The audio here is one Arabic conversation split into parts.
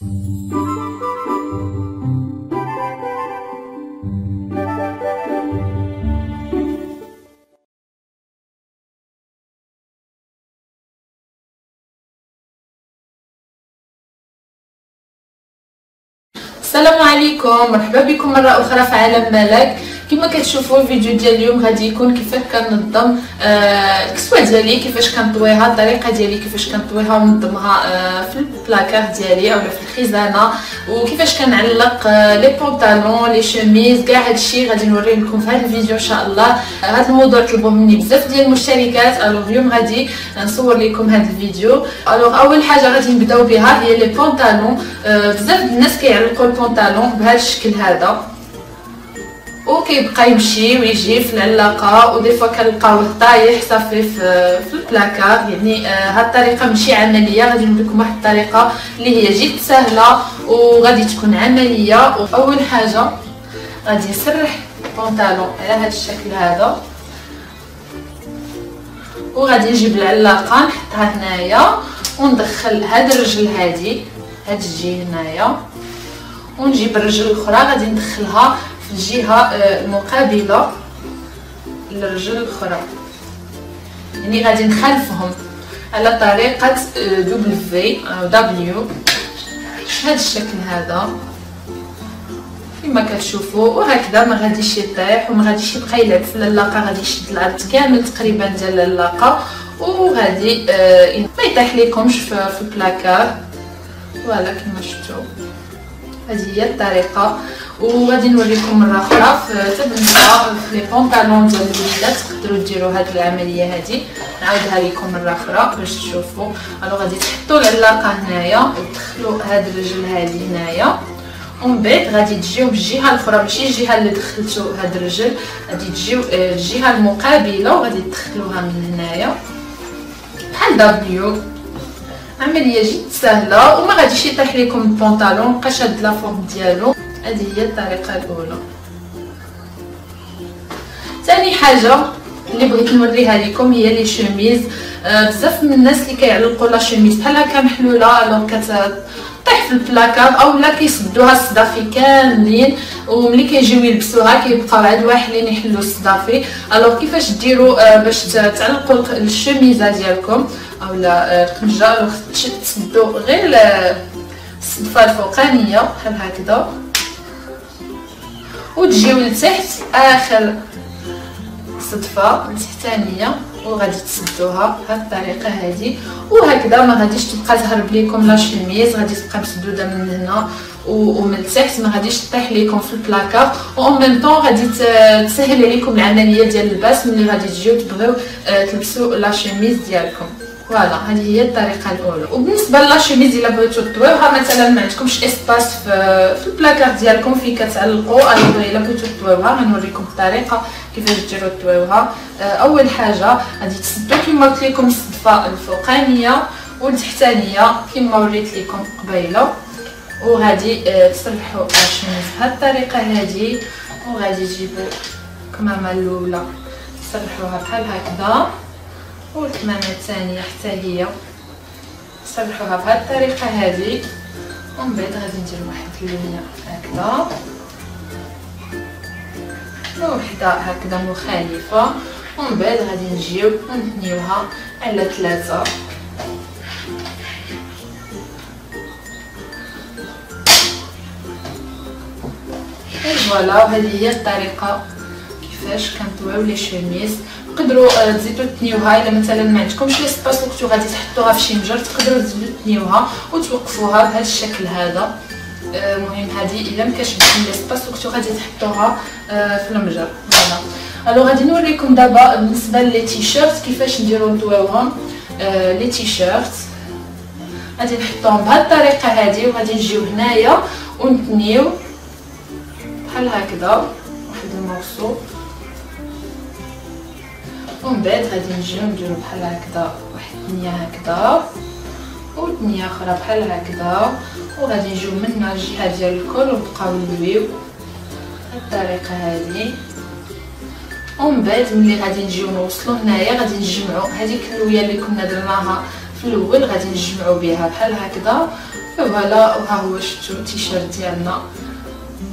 السلام عليكم. مرحبا بكم مرة أخرى في عالم ملك. كما كتشوفوا الفيديو ديال اليوم غادي يكون كيفاش كنظم آه الكسوة ديالي كيفاش كنطويها الطريقة ديالي كيفاش كنطويها ونظمها آه في البلاكار ديالي اولا في الخزانة. وكيفاش كنعلق les pantalons les chemises كاع هادشي غادي نوريه لكم في هذا الفيديو إن شاء الله. هذا الموضوع طلبوه مني بزاف ديال المشتركات alors اليوم غادي نصور لكم هذا الفيديو. alors أول حاجة غادي نبداو بها هي les pantalons آه بزاف الناس كيعلقوا البونطالون بهذا الشكل هذا. وكيبقى يمشي ويجي في العلاقة و des fois كنلقاوه طايح صافي في, في البلاكار يعني آه هاد الطريقة ماشي عملية غادي نقول لكم واحد الطريقة اللي هي جد سهلة وغادي تكون عملية. وأول حاجة غادي نسرح البونطالون على هاد الشكل هذا. وغادي نجيب العلاقة نحطها هنايا وندخل هاد الرجل هادي هاد الجهة هنايا. ونجيب الرجل الأخرى غادي ندخلها في الجهه المقابله للرجل الأخرى. يعني غادي نخلفهم على طريقة W أو W بهذا الشكل هذا؟ كما كتشوفوا وهكذا ما غاديش يطيح وما غاديش يبقى يلعب في العلاقة غادي يشد العرض كامل تقريبا ديال العلاقة. وغادي ما يطيح لكمش في ال placard voilà كما شفتوا. هذه هي الطريقة. وغادي نوريكم مرة أخرى في بالنسبة les pantalons ديال الوليدات تقدروا ديروا هذه العملية هذه نعاودها لكم مرة أخرى باش تشوفوا alors غادي تحطوا العلاقه هنايا. وتدخلوا هاد الرجل هذه هنايا. ومن بعد غادي تجيو بالجهة الأخرى. ماشي الجهة اللي دخلتوا هاد الرجل. غادي تجيو الجهة المقابلة. وغادي تدخلوها من هنايا. بحال W عملية جد سهلة. وما غاديش يطيح لكم البونطالون بقى شاد la forme ديالو. هذه هي الطريقة الأولى. ثاني حاجة اللي بغيت نوريها لكم هي les chemises آه بزاف من الناس اللي كيعلقوا la chemise بحال هكا محلولة alors كتطيح في البلاكار اولا كيسدوها الصدافي كاملين وملي كيجيو يلبسوها كيبقاو عاد واحدين يحلوا الصدافي. alors كيفاش ديروا آه باش تعلقوا الشوميزه ديالكم؟ اولا الطنجه آه تسدوا غير الصدفة الفوقانية بحال هكذا. وتجيو لتحت آخر صدفة التحتانية وغادي تسدوها بهذه الطريقة هذه وهكذا ما غاديش تبقى تهرب لكم لا شيميز غادي تبقى مسدودة من هنا ومن التحت ما غاديش طيح لكم في البلاكار و ميم طون غادي تسهل عليكم العملية ديال اللباس ملي غادي تجيو تبغيو تلبسوا la chemise ديالكم. voilà هذه هي الطريقة الاولى وبالنسبه la chemise الا بغيتو طويوها مثلا ما عندكمش espace في, في البلاكار ديالكم فين كتعلقوا الا بغيتو طويوها غنوريكم الطريقة كيفاش ديروا طويوها اول حاجة غادي تسدوا كما قلت لكم الصدفه الفوقانيه والتحتانيه كما وريت لكم قبيله وغادي تسرحوا الشميز بهذه الطريقة هذه وغادي تجيبوا الكمامه الاولى تسرحوها بحال هكذا والكمامه الثانية حتى هي تسرحوها بهذه الطريقة هذه. ومن بعد غادي ندير واحد اللونيه هكذا. وحده هكذا مخالفة. ومن بعد غادي نجيو ونثنيوها على ثلاثة. voilà وهذه هي الطريقة. كيفاش كنطويو les chemises؟ تقدروا تزيدوا تثنيوها إلا مثلا ما عندكمش l'espace وقتو غادي تحطوها في شي مجر تقدروا تزيدوا تثنيوها وتوقفوها بهذا الشكل هذا. المهم هذه إلا ما كانش عندكم l'espace وقتو غادي تحطوها في المجر. voilà. alors غادي نوريكم دابا بالنسبة les t-shirts كيفاش نديرو نطويوهم les t-shirts. غادي نحطوهم بهذه الطريقة هذه وغادي نجيو هنايا ونثنيو بحال هكذا واحد المورسو ومن بعد غادي نجيو نديرو بحال هكذا واحد الثنيه هكذا وثنيه أخرى بحال هكذا وغادي نجيو من الجهة ديال الكل ونبقاو نلويو الطريقة هذه. ومن بعد ملي غادي نجيو نوصلو هنايا غادي نجمعو هذيك اللويه اللي كنا درناها في الأول غادي نجمعو بها بحال هكذا. voilà وها هو شفتو التيشيرت ديالنا.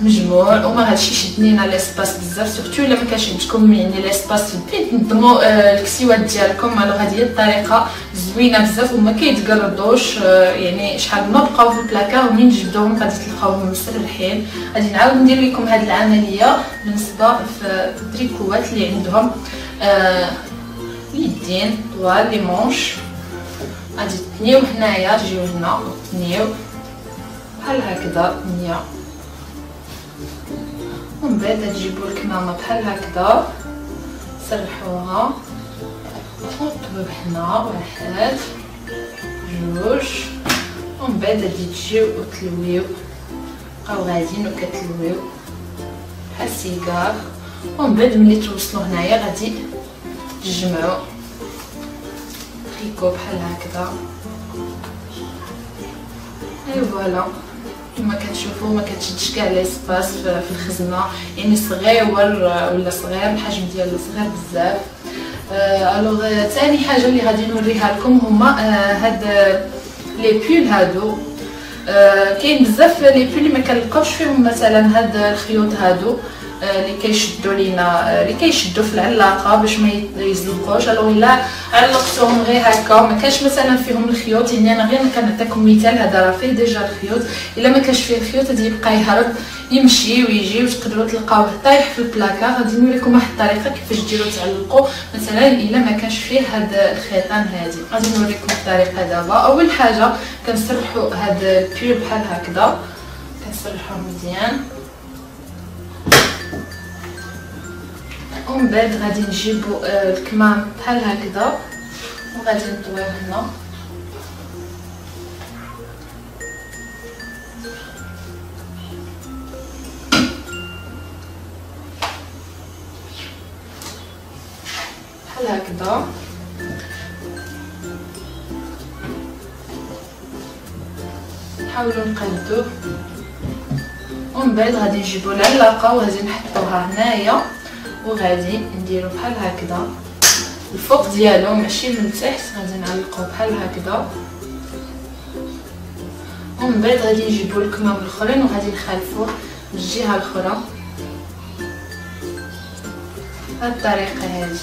مجموع وما غاديش يشدنينا l'espace بزاف surtout إلا ما كيعجبكم يعني l'espace فين تنظموا آه، الكسيوات ديالكم. alors هذه هي الطريقة زوينة بزاف وما كيتقردوش آه، يعني شحال ما بقاو في البلاكار ومنين جبدوهم غادي تلقاوهم مسرحين غادي نعاود ندير لكم هذه العملية بالنسبة في التريكوات اللي عندهم. آه طوال لي مونش غادي تنيو هنايا تجيو هنا تنيو. بحال هكذا نيه ومن بعد تجيبوا الكمامه بحال هكذا سرحوها. وطويو هنا واحد جوج. ومن بعد غادي تجيو وتلويو. بقاو غاديين وكتلويو. بحال ال cigare. ومن بعد ملي توصلوا هنايا غادي تجمعوا تريكو بحال هكذا et voilà. كما كتشوفوا ما كتشدش كاع l'espace في الخزنة. يعني صغير ولا صغير الحجم ديالو صغير بزاف. alors آه ثاني حاجة اللي غادي نوريها لكم هما آه هاد les pulls هادو. آه كاين بزاف les pulls اللي ما كنلقاوش فيهم مثلا هاد الخيوط هادو. اللي كيشدوا لينا اللي كيشدوا في العلاقة باش ما يزلقوش alors إلا علقتهم غير هكا ما كانش مثلا فيهم الخيوط يعني أنا غير كنعطيكم مثال هذا راه فيه déjà الخيوط. إلا ما كانش فيه الخيوط غادي يبقى يهرب يمشي ويجي وتقدروا تلقاوه طايح في البلاكار غادي نوريكم واحد الطريقة كيفاش ديروا تعلقوا. مثلا إلا ما كانش فيه هاد الخيطان هادي. غادي نوريكم الطريقة دابا. أول حاجة كنسرحوا هاد البيو بحال هكذا. كنسرحوه مزيان. ومن بعد غادي نجيبو آه، الكمام بحال هكذا. وغادي نطويو هنا. بحال هكذا. نحاولوا نقادوه ومن بعد غادي نجيبو العلاقه وغادي نحطوها هنايا. وغادي نديرو بحال هكذا. الفوق ديالو ماشي من تحت غادي نعلقو بحال هكذا. ومن بعد غادي نجيبو الكمام الأخرين وغادي نخالفوه بالجهه الأخرى. بهاد الطريقة هذه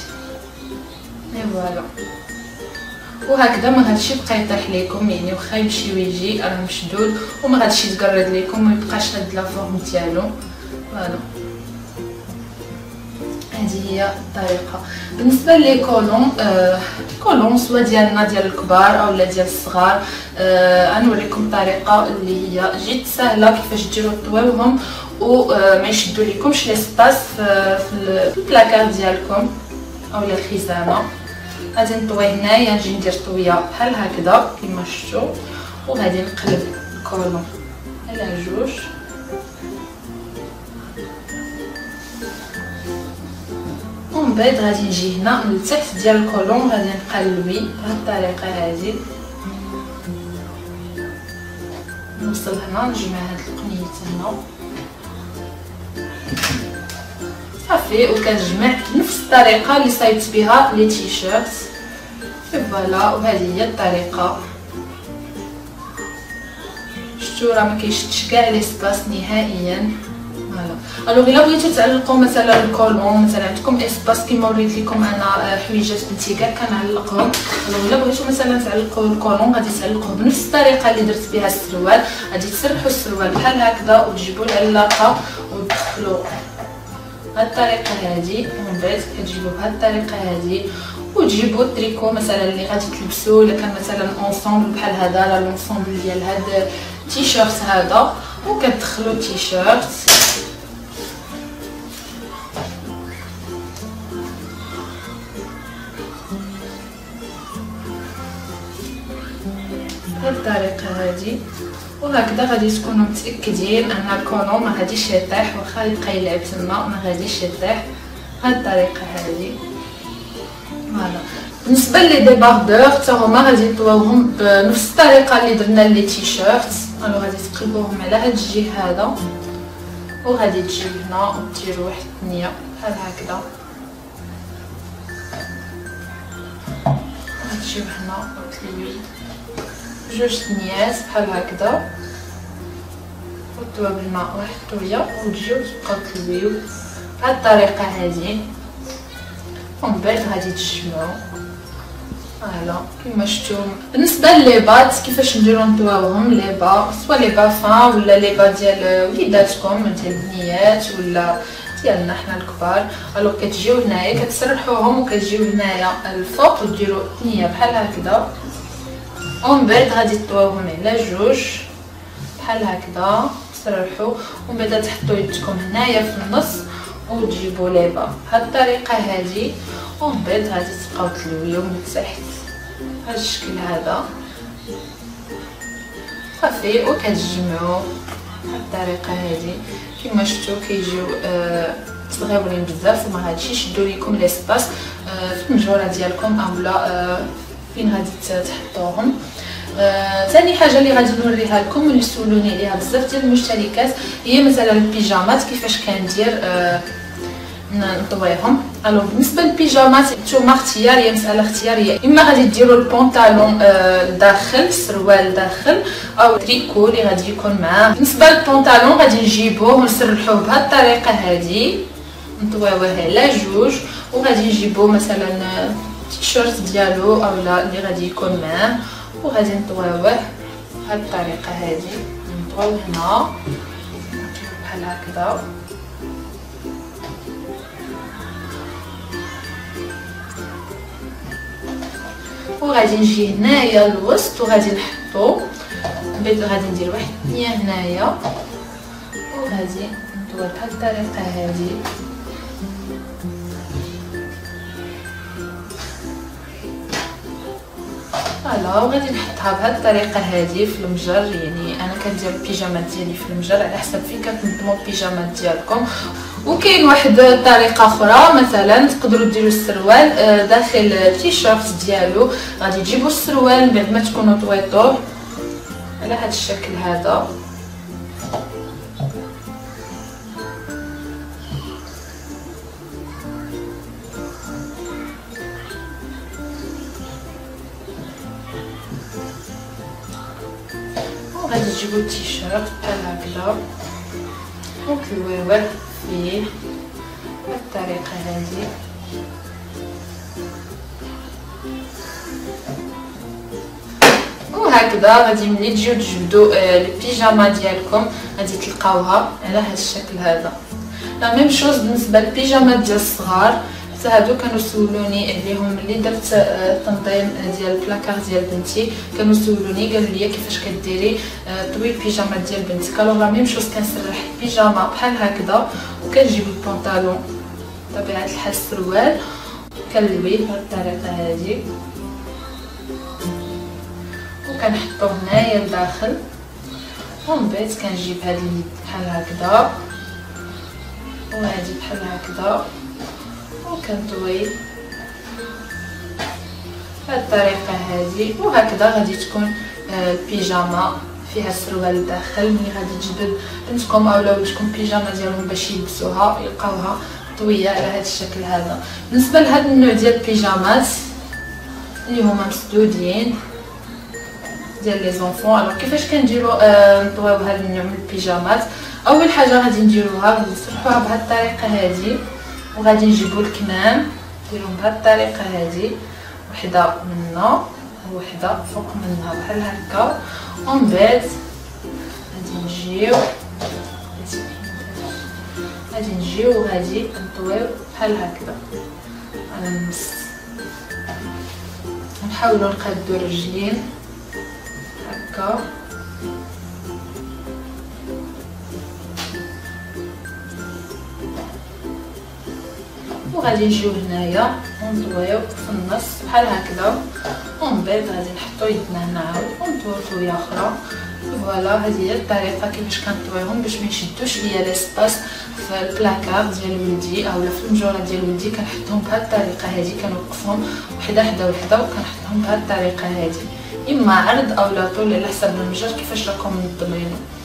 اي فوالا. وهكذا ما غاديش يبقى يطيح لكم يعني واخا يمشي ويجي راه مشدود وما غاديش يتقرد لكم ما يبقاش هاد la forme ديالو. voilà. هذه هي الطريقة بالنسبة les collants آه collants سواء ديالنا ديال الكبار أو ديال الصغار آه غنوريكم طريقة اللي هي جد سهلة كيفاش ديروا طويوهم وما يشدوا لكمش l'espace في البلاكار ديالكم أو الخزامه غادي نطوي هنايا نجي ندير طوية بحال هكذا كما شفتوا وغادي نقلب الكولون على جوج. ومن بعد غادي نجي هنا من التحت ديال الكولون غادي نقلبي بهاد الطريقة هذه نوصل هنا نجمع هاد القنيت هنا. صافي وكنجمع بنفس الطريقة اللي صايبت بها les t-shirts. voilà وهذه هي الطريقة. شفتوا راه ما كيشدش كاع l'espace نهائيا. voilà alors الا بغيتو تعلقوا مثلا ال collant مثلا عندكم espace كيما وريت لكم أنا حويجات بنتي كاع كنعلقهم alors الا بغيتو مثلا تعلقوا ال collant غادي تعلقوه بنفس الطريقة اللي درت بها السروال غادي تسرحوا السروال بحال هكذا وتجيبوا العلاقه وتدخلوا بهاد الطريقة هذه ومن بعد كتجيبوا بهاد الطريقة هذه وتجيبوا التريكو مثلا اللي غادي تلبسوا الا كان مثلا ensemble بحال هذا لا l'ensemble ديال هاد التيشيرت هذا وكتدخلوا التيشيرت بهاد الطريقة هذه وهكذا غادي تكونوا متاكدين ان ال collant ما غاديش يطيح واخا يبقى يلعب تما ما غاديش يطيح بهاد الطريقة هذه voilà بالنسبة les débardeurs حتى هما غادي نطويوهم بنفس الطريقة اللي درنا les t-shirts alors غادي تقلبوهم على هاد الجهة هذا. وغادي تجيو هنا وديروا واحد الثنيه بحال هكذا. غادي تجيو هنا وتلوي بجوج ثنيات بحال هكذا. حطوها بالماء واحد الطويه وتجيو تبقاو تلويو بهاد الطريقة هذه ومن بعد غادي تجمعوا voilà كما شفتوا بالنسبة ل les bas كيفاش نديرو نطواوهم les bas soit les bas fins ولا les bas ديال وليداتكم ديال البنيات ولا ديالنا حنا الكبار alors كتجيو هنايا كتسرحوهم وكتجيو هنايا الفوق وديروا ثنيه بحال هكذا ومن بعد غادي تطويوهم على جوج بحال هكذا تسرحوا ومن بعد تحطوا يدكم هنايا في النص وتجيبوا ليبا بهاد الطريقة هذه ومن بعد غادي تبقاو تلويو تحت بهذا الشكل هذا. صافي وكتجمعوا بهاد الطريقة هذه. كما شفتوا كيجيو آه صغيورين بزاف وما غاديش يشدوا لكم ليسباس آه في المجوره ديالكم اولا آه فين غادي تحطوهم. ثاني حاجة اللي غادي نوريها لكم اللي سولوني عليها بزاف ديال المشتركات هي مثلا البيجامات كيفاش كندير نطويهم. alors بالنسبة للبيجامات نتوما اختياريه مساله اختياريه اما غادي ديروا البونطالون آه داخل السروال داخل أو تريكو اللي غادي يكون معاه بالنسبة للبونطالون غادي نجيبوه ونسرحوه بهذه الطريقة هذه نطويوه على جوج وغادي نجيبو مثلا تيشيرت ديالو اولا اللي غادي يكون معاه وغادي نطويوه بهذه الطريقة هذه نطويوه هنا بحال هكذا وغادي نجي هنايا الوسط وغادي نحطو بعد غادي ندير واحد الثنيه هنايا وغادي ندور بهاد الطريقة هادي. voilà وغادي نحطها بهاد الطريقة هادي في المجر يعني أنا كندير البيجامات ديالي في المجر على حسب فين كتنظموا البيجامات ديالكم. وكاين واحد الطريقة أخرى مثلا تقدروا ديروا السروال آه، داخل التيشيرت ديالو. غادي تجيبوا السروال من بعد ما تكونوا طويتوه على هذا الشكل هذا. وغادي تجيبوا التيشيرت بحال هكذا. وتلويوه فيه. بالطريقة هذه. وهكذا غادي ملي تجيو تجبدوا آه، البيجاما ديالكم غادي تلقاوها على هذا الشكل هذا. la même chose بالنسبة للبيجامات ديال الصغار. حتى هادو كانوا سولوني عليهم ملي درت التنظيم آه، ديال البلاكار ديال بنتي. كانوا سولوني قالوا لي كيفاش كديري؟ آه، طوي البيجاما ديال بنتك. alors la même chose كنسرح البيجاما بحال هكذا وكنجيب البونطالون بطبيعة الحال السروال كنلويه بهذه الطريقة هذه وكنحطو هنايا لداخل. ومن بعد كنجيب هاد اليد بحال هكذا. وهادي بحال هكذا. وكنطوي. بهذه الطريقة هذه وهكذا غادي تكون آه، البيجاما فيها السروال الداخل. ملي غادي تجبد بنتكم أو ولادكم بيجاما ديالهم باش يلبسوها يلقاوها طويه على هذا الشكل هذا. بالنسبة لهذا النوع ديال البيجامات اللي هما مسدودين ديال les enfants. alors كيفاش كنديرو آه نطويو هذا النوع من البيجامات؟ أول حاجة غادي نديروها نسرحوها بهذه الطريقة هذه وغادي نجيبو الكمام نديرهم بهذه الطريقة هذه وحدة منا وحدة فوق منها بحال هكا. ومن بعد غادي نجيو غادي نجيو وغادي نطويو بحال هكذا على النص. نحاولوا نقادو الرجلين هكا. وغادي نجيو هنايا ونطويو في النص بحال هكذا. ومن بعد غادي نحطو يدنا هنا عاود ونطويو طويه أخرى. voilà هذه هي الطريقة كيفاش كنطويهم باش ما يشدوش ليا l'espace في البلاكار ديال ولدي أولا في المجوره ديال ولدي كنحطهم بهذه الطريقة هذه كنوقفهم وحدة حدا وحدة وكنحطهم بهذه الطريقة هذه إما عرض اولا طول على حسب المجر كيفاش راكم منظمينه آه،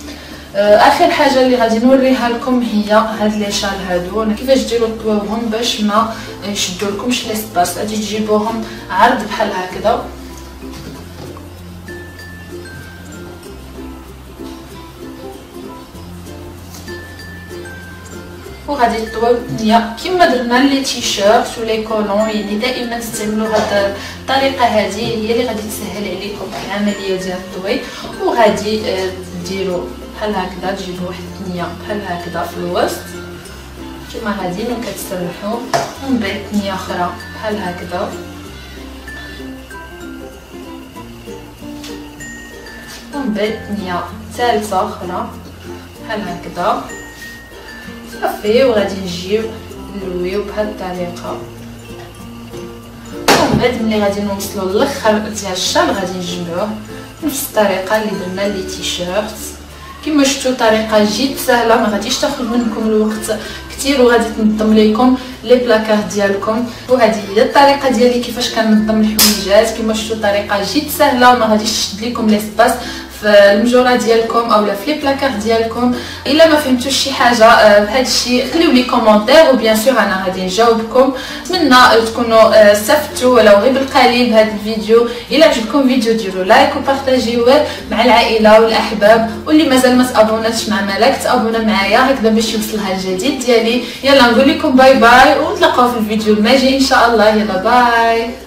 آه، آخر حاجة اللي غادي نوريها لكم هي هاد les châles هادو. كيفاش ديروا لكم باش ما يشدوا لكمش l'espace غادي تجيبوهم عرض بحال هكذا. وغادي تطويو الدنيا كيما درنا لي تيشيرت ولي كولون يعني دائما تستعملوا هاد الطريقة هذه هي اللي غادي تسهل عليكم العملية ديال الطوي وغادي آه، ديروا بحال هكذا تجيبوا واحد الثنيه بحال هكذا في الوسط. كما غاديين وكتسرحوا ومن بعد ثنيه أخرى بحال هكذا. ومن بعد ثنيه ثالثة أخرى بحال هكذا. صافي وغادي نجيو نلويو بهاد الطريقة. ومن بعد ملي غادي نوصلو للأخر ديال الشال غادي نجمعوه نفس الطريقة اللي درنا les t-shirts كما شفتوا طريقة جد سهلة ما غاديش تاخذ منكم الوقت كثير وغادي تنظم لكم les placards ديالكم. وهذه هي الطريقة ديالي كيفاش كنظم الحويجات. كما شفتوا طريقة جد سهلة وما غاديش تشد لكم l'espace في المجوره ديالكم اولا في les placards ديالكم. إلا ما فهمتوش شي حاجة آه، بهذا الشيء خليو les commentaires و bien sûr أنا غادي نجاوبكم. نتمنى تكونوا استفدتوا ولو غير بالقليل بهذا الفيديو. إلا عجبكم الفيديو ديروا like وبارطاجيوه مع العائلة والأحباب. واللي مازال ما تابوناتش مع ملك تابونا معايا. هكذا باش يوصلها الجديد ديالي. يلا نقول لكم bye bye ونتلاقاو في الفيديو الماجي إن شاء الله. يلا bye